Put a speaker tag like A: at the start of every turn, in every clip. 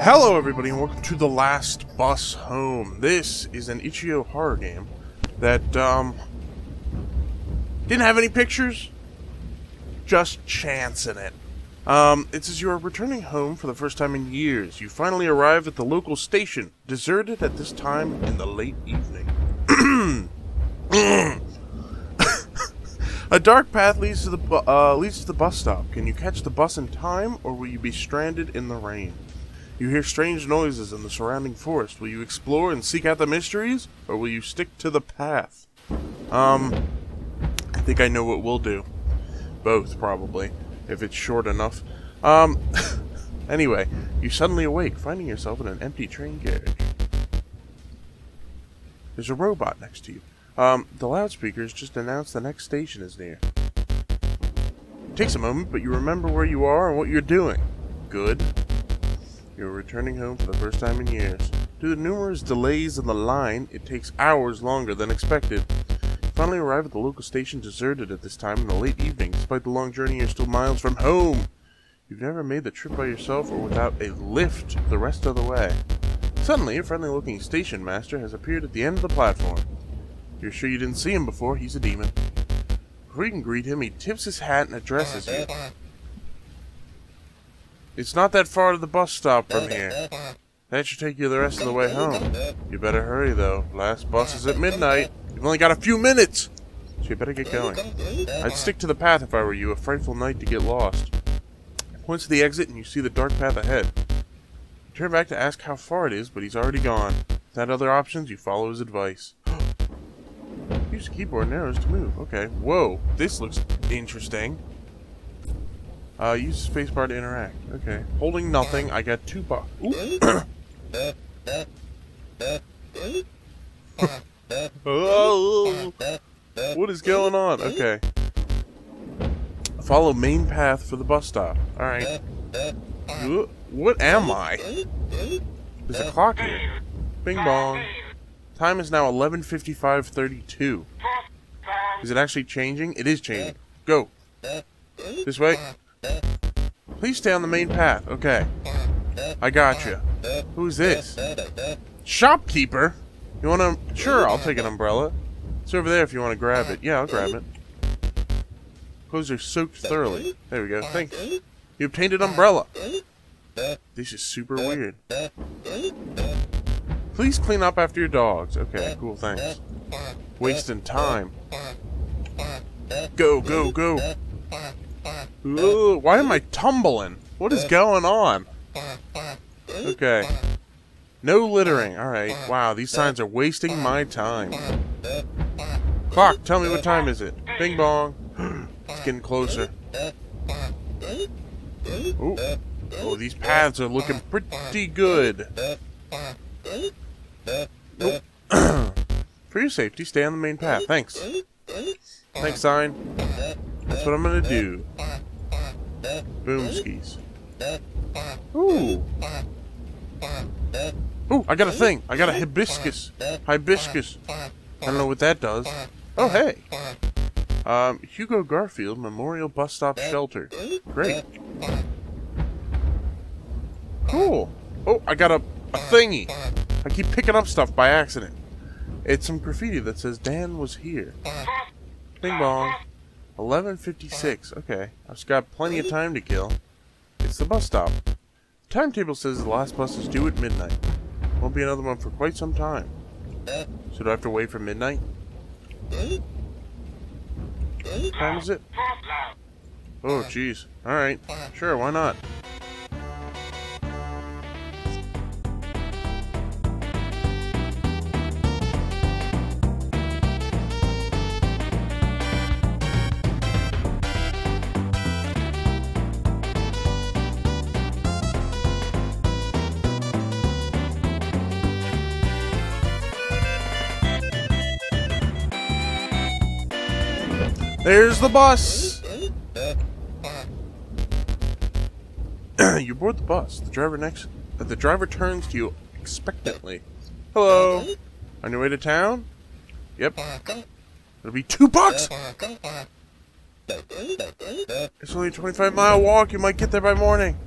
A: Hello, everybody, and welcome to The Last Bus Home. This is an itch.io horror game that, um, didn't have any pictures, just chancing it. Um, it says you are returning home for the first time in years. You finally arrive at the local station, deserted at this time in the late evening. A dark path leads to the uh, leads to the bus stop. Can you catch the bus in time, or will you be stranded in the rain? You hear strange noises in the surrounding forest. Will you explore and seek out the mysteries, or will you stick to the path? Um, I think I know what we'll do. Both, probably, if it's short enough. Um, anyway, you suddenly awake, finding yourself in an empty train carriage. There's a robot next to you. Um, the loudspeakers just announced the next station is near. It takes a moment, but you remember where you are and what you're doing. Good. You're returning home for the first time in years. Due to numerous delays in the line, it takes hours longer than expected. You finally arrive at the local station deserted at this time in the late evening. Despite the long journey, you're still miles from home. You've never made the trip by yourself or without a lift the rest of the way. Suddenly, a friendly looking station master has appeared at the end of the platform. You're sure you didn't see him before? He's a demon. Before you can greet him, he tips his hat and addresses you. It's not that far to the bus stop from here. That should take you the rest of the way home. You better hurry, though. Last bus is at midnight. You've only got a few minutes! So you better get going. I'd stick to the path if I were you. A frightful night to get lost. Points to the exit and you see the dark path ahead. You turn back to ask how far it is, but he's already gone. Without other options, you follow his advice. Use the keyboard and arrows to move. Okay. Whoa. This looks interesting. Uh, use spacebar to interact. Okay. Holding nothing. I got two bucks. oh, what is going on? Okay. Follow main path for the bus stop. Alright. What am I? There's a clock here. Bing bong. Time is now 11.55.32. Is it actually changing? It is changing. Go. This way. Please stay on the main path. Okay. I got you. Who's this? Shopkeeper? You want to... Sure, I'll take an umbrella. It's over there if you want to grab it. Yeah, I'll grab it. Clothes are soaked thoroughly. There we go. Thanks. You You obtained an umbrella. This is super weird. Please clean up after your dogs. Okay, cool, thanks. Wasting time. Go, go, go. Ooh, why am I tumbling? What is going on? Okay. No littering. Alright. Wow, these signs are wasting my time. Clock, tell me what time is it? Bing bong. it's getting closer. Ooh. Oh, these paths are looking pretty good. Nope. For your safety, stay on the main path. Thanks. Thanks, sign. That's what I'm gonna do. Boom skis. Ooh. Ooh, I got a thing. I got a hibiscus. Hibiscus. I don't know what that does. Oh, hey. Um, Hugo Garfield Memorial Bus Stop Shelter. Great. Cool. Oh, I got a, a thingy. I keep picking up stuff by accident. It's some graffiti that says Dan was here. Bing bong. 11.56. Okay. I've got plenty of time to kill. It's the bus stop. The timetable says the last bus is due at midnight. Won't be another one for quite some time. So do I have to wait for midnight? What time is it? Oh, jeez. Alright. Sure, why not? There's the bus! you board the bus. The driver next uh, the driver turns to you expectantly. Hello. On your way to town? Yep. It'll be two bucks! It's only a 25 mile walk. You might get there by morning.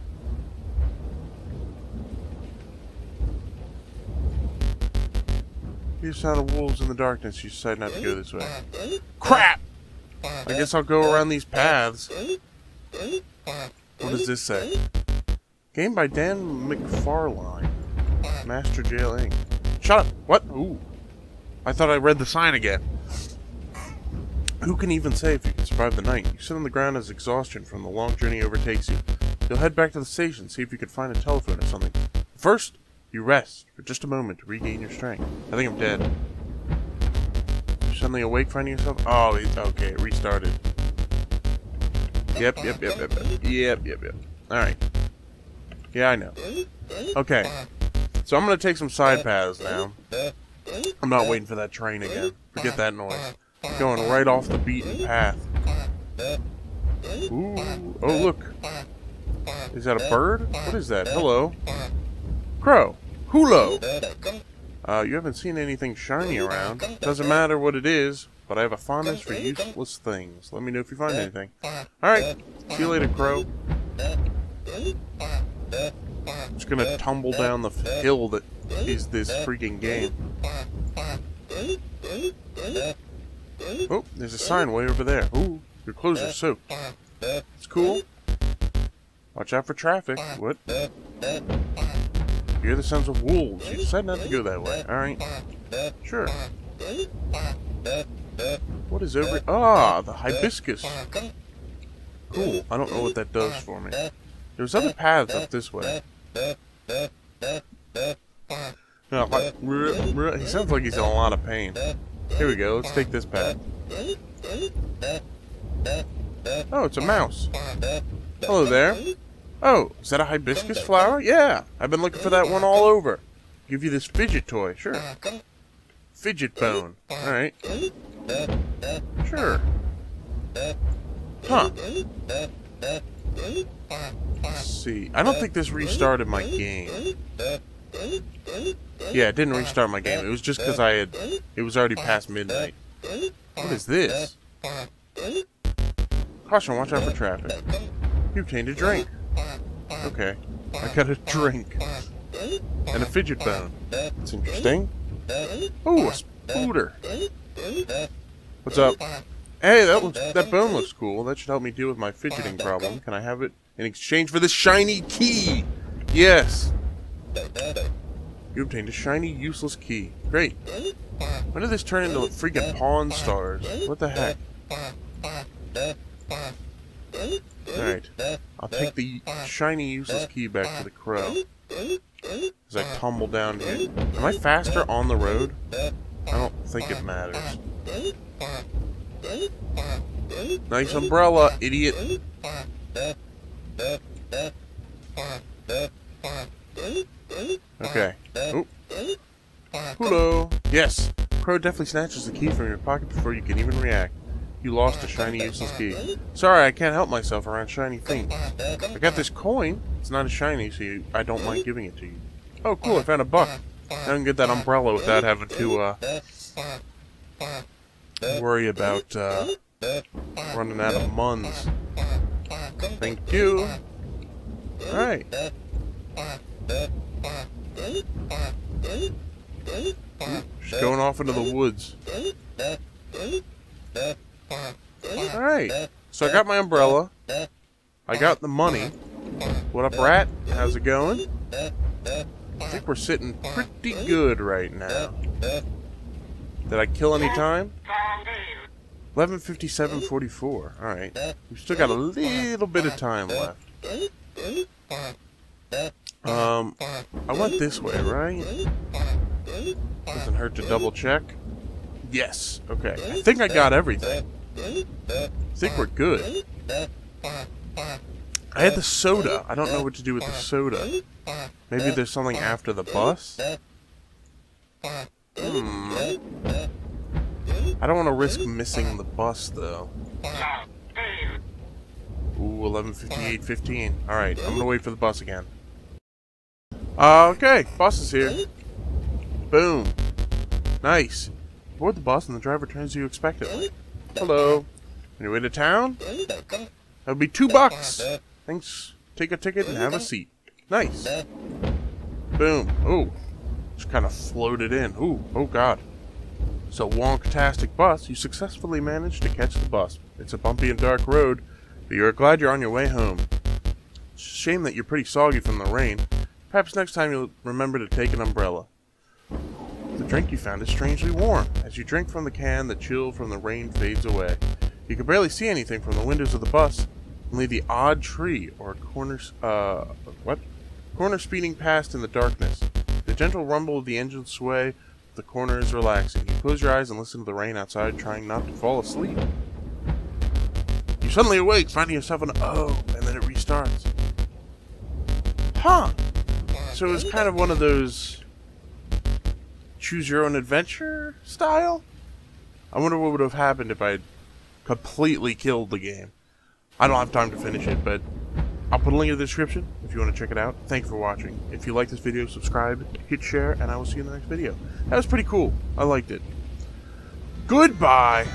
A: You hear sound of wolves in the darkness. You decide not to go this way. Crap! I guess I'll go around these paths. What does this say? Game by Dan McFarlane. Monster Jail Inc. Shut up! What? Ooh. I thought I read the sign again. Who can even say if you can survive the night? You sit on the ground as exhaustion from the long journey overtakes you. You'll head back to the station, see if you can find a telephone or something. First, you rest for just a moment to regain your strength. I think I'm dead. Suddenly awake, finding yourself. Oh, okay. Restarted. Yep, yep, yep, yep, yep, yep, yep, yep. All right. Yeah, I know. Okay. So I'm gonna take some side paths now. I'm not waiting for that train again. Forget that noise. I'm going right off the beaten path. Ooh. Oh, look. Is that a bird? What is that? Hello. Crow. Hulo. Uh, you haven't seen anything shiny around. Doesn't matter what it is, but I have a fondness for useless things. Let me know if you find anything. Alright. See you later, Crow. Just gonna tumble down the hill that is this freaking game. Oh, there's a sign way over there. Ooh, your clothes are soaked. It's cool. Watch out for traffic. What? You hear the sons of wolves. You decided not to go that way. Alright. Sure. What is over... Ah, the hibiscus. Cool. I don't know what that does for me. There's other paths up this way. No, he sounds like he's in a lot of pain. Here we go. Let's take this path. Oh, it's a mouse. Hello there. Oh, is that a hibiscus flower? Yeah, I've been looking for that one all over. Give you this fidget toy, sure. Fidget bone. Alright. Sure. Huh. Let's see. I don't think this restarted my game. Yeah, it didn't restart my game. It was just because I had... It was already past midnight. What is this? Caution, watch out for traffic. You obtained a drink. Okay. I got a drink. And a fidget bone. That's interesting. Oh, a spooter. What's up? Hey, that looks that bone looks cool. That should help me deal with my fidgeting problem. Can I have it in exchange for this shiny key? Yes. You obtained a shiny, useless key. Great. When did this turn into freaking Pawn Stars? What the heck? Alright. I'll take the shiny, useless key back to the crow. As I tumble down here. Am I faster on the road? I don't think it matters. Nice umbrella, idiot. Okay. Oh. Hello. Yes. Crow definitely snatches the key from your pocket before you can even react. You lost a shiny useless key. Sorry, I can't help myself around shiny things. I got this coin. It's not as shiny, so you, I don't mind giving it to you. Oh, cool, I found a buck. I can get that umbrella without having to, uh, worry about, uh, running out of muns. Thank you. Alright. She's going off into the woods. Alright. So I got my umbrella. I got the money. What up, Rat? How's it going? I think we're sitting pretty good right now. Did I kill any time? 11.57.44. Alright. We've still got a little bit of time left. Um, I went this way, right? Doesn't hurt to double check. Yes. Okay. I think I got everything. I think we're good. I had the soda. I don't know what to do with the soda. Maybe there's something after the bus? Hmm. I don't want to risk missing the bus, though. Ooh, 11.58.15. Alright, I'm gonna wait for the bus again. Okay, bus is here. Boom. Nice. Board the bus and the driver turns you expectantly. Hello. On your way to town? That would be two bucks. Thanks. Take a ticket and have a seat. Nice. Boom. Oh. Just kind of floated in. Ooh. Oh, God. So, Wonktastic Bus, you successfully managed to catch the bus. It's a bumpy and dark road, but you're glad you're on your way home. It's a shame that you're pretty soggy from the rain. Perhaps next time you'll remember to take an umbrella. Drink you found is strangely warm. As you drink from the can, the chill from the rain fades away. You can barely see anything from the windows of the bus, only the odd tree or corner, uh, what? Corner speeding past in the darkness. The gentle rumble of the engine sway the corner is relaxing. You close your eyes and listen to the rain outside, trying not to fall asleep. You suddenly awake, finding yourself an oh, and then it restarts. Huh. So it was kind of one of those choose your own adventure style? I wonder what would have happened if I had completely killed the game. I don't have time to finish it, but I'll put a link in the description if you want to check it out. Thank you for watching. If you like this video, subscribe, hit share, and I will see you in the next video. That was pretty cool. I liked it. Goodbye!